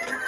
you